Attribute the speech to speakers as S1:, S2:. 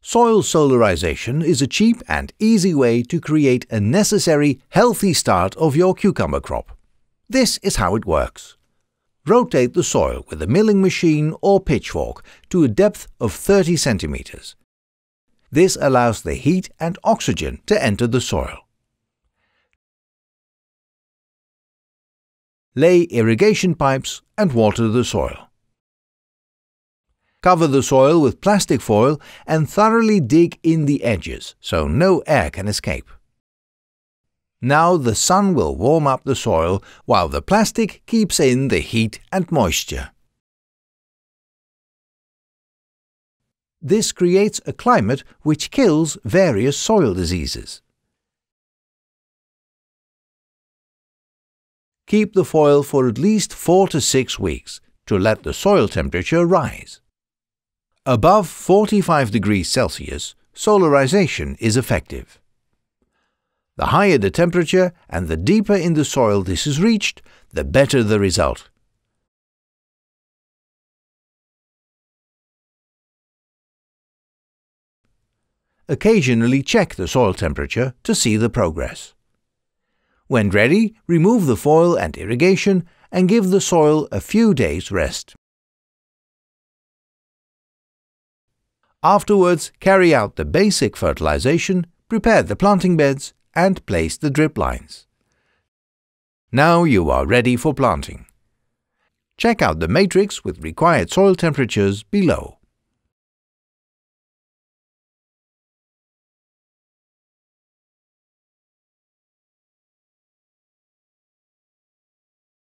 S1: Soil solarization is a cheap and easy way to create a necessary, healthy start of your cucumber crop. This is how it works. Rotate the soil with a milling machine or pitchfork to a depth of 30 centimeters. This allows the heat and oxygen to enter the soil. Lay irrigation pipes and water the soil. Cover the soil with plastic foil and thoroughly dig in the edges so no air can escape. Now the sun will warm up the soil while the plastic keeps in the heat and moisture. This creates a climate which kills various soil diseases. Keep the foil for at least 4 to 6 weeks to let the soil temperature rise. Above 45 degrees Celsius, solarization is effective. The higher the temperature and the deeper in the soil this is reached, the better the result. Occasionally check the soil temperature to see the progress. When ready, remove the foil and irrigation and give the soil a few days rest. Afterwards, carry out the basic fertilization, prepare the planting beds and place the drip lines. Now you are ready for planting. Check out the matrix with required soil temperatures below.